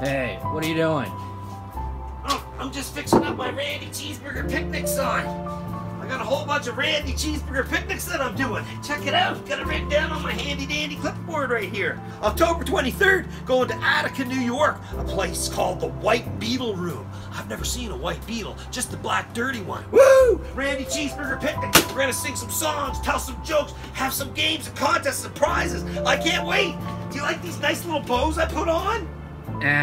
Hey, what are you doing? Oh, I'm just fixing up my Randy Cheeseburger picnic sign. I got a whole bunch of Randy Cheeseburger picnics that I'm doing. Check it out. Got it written down on my handy dandy clipboard right here. October 23rd, going to Attica, New York, a place called the White Beetle Room. I've never seen a white beetle, just the black dirty one. Woo! Randy Cheeseburger picnic. We're gonna sing some songs, tell some jokes, have some games and contests and prizes. I can't wait. Do you like these nice little bows I put on? Eh,